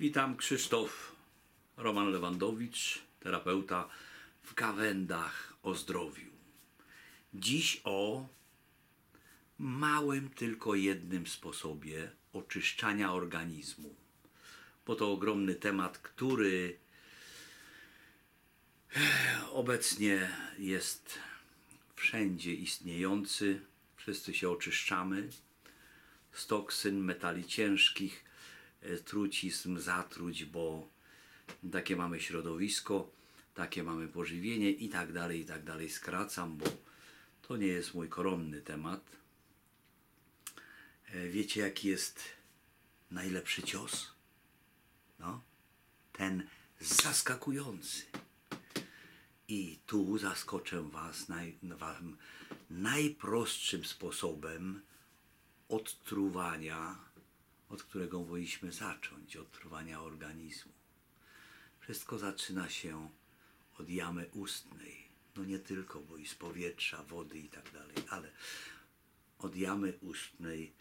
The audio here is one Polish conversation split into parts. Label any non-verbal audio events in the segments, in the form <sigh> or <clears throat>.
Witam, Krzysztof Roman Lewandowicz, terapeuta w gawędach o zdrowiu. Dziś o małym tylko jednym sposobie oczyszczania organizmu. Bo to ogromny temat, który obecnie jest wszędzie istniejący. Wszyscy się oczyszczamy z toksyn, metali ciężkich, trucizm, zatruć, bo takie mamy środowisko, takie mamy pożywienie i tak dalej, i tak dalej. Skracam, bo to nie jest mój koronny temat. E, Wiecie, jaki jest najlepszy cios? No, ten zaskakujący. I tu zaskoczę Was naj, najprostszym sposobem odtruwania, od którego powinniśmy zacząć, odtruwania organizmu. Wszystko zaczyna się od jamy ustnej. No nie tylko, bo i z powietrza, wody i tak dalej, ale od jamy ustnej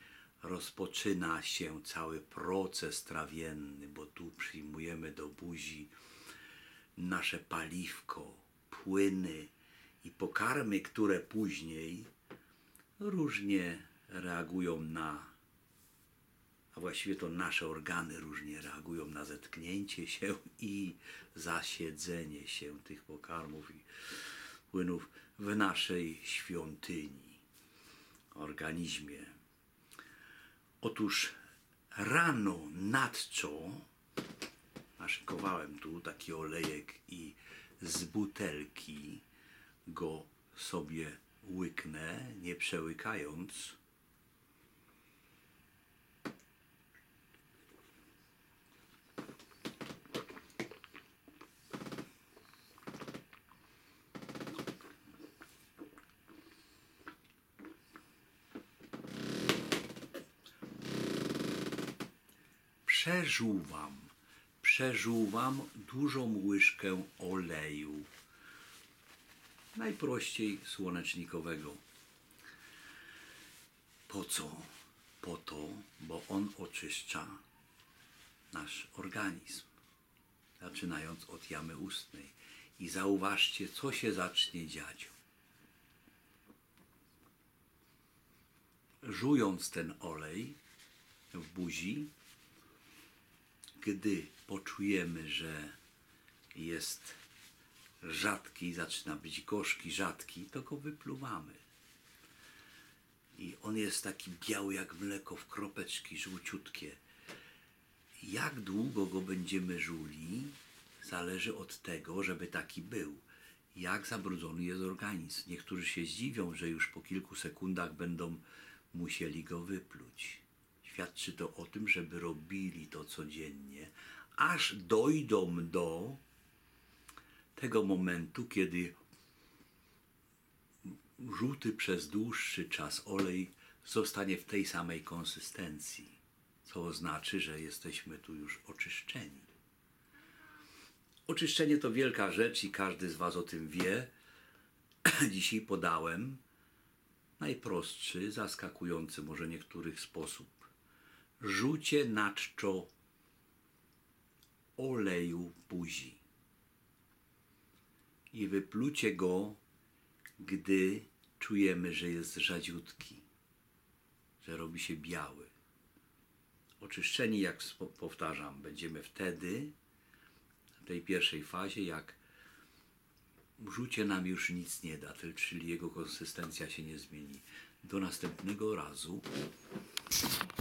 rozpoczyna się cały proces trawienny, bo tu przyjmujemy do buzi nasze paliwko, płyny i pokarmy, które później różnie reagują na, właściwie to nasze organy różnie reagują na zetknięcie się <laughs> i zasiedzenie się tych pokarmów i płynów w naszej świątyni, organizmie. Otóż rano nadczo naszykowałem tu taki olejek i z butelki go sobie łyknę, nie przełykając. Przeżuwam, przeżuwam dużą łyżkę oleju. Najprościej słonecznikowego. Po co? Po to, bo on oczyszcza nasz organizm. Zaczynając od jamy ustnej. I zauważcie, co się zacznie dziać. Żując ten olej w buzi, gdy poczujemy, że jest rzadki, zaczyna być gorzki, rzadki, to go wypluwamy. I on jest taki biały jak mleko w kropeczki żółciutkie. Jak długo go będziemy żuli, zależy od tego, żeby taki był. Jak zabrudzony jest organizm. Niektórzy się zdziwią, że już po kilku sekundach będą musieli go wypluć. Świadczy to o tym, żeby robili to codziennie, aż dojdą do tego momentu, kiedy żółty przez dłuższy czas olej zostanie w tej samej konsystencji, co oznacza, że jesteśmy tu już oczyszczeni. Oczyszczenie to wielka rzecz i każdy z Was o tym wie. <clears throat> Dzisiaj podałem najprostszy, zaskakujący może niektórych sposób. Rzucie na czczo oleju buzi i wyplucie go, gdy czujemy, że jest rzadziutki, że robi się biały. Oczyszczeni, jak powtarzam, będziemy wtedy, w tej pierwszej fazie, jak rzucie nam już nic nie da, czyli jego konsystencja się nie zmieni. Do następnego razu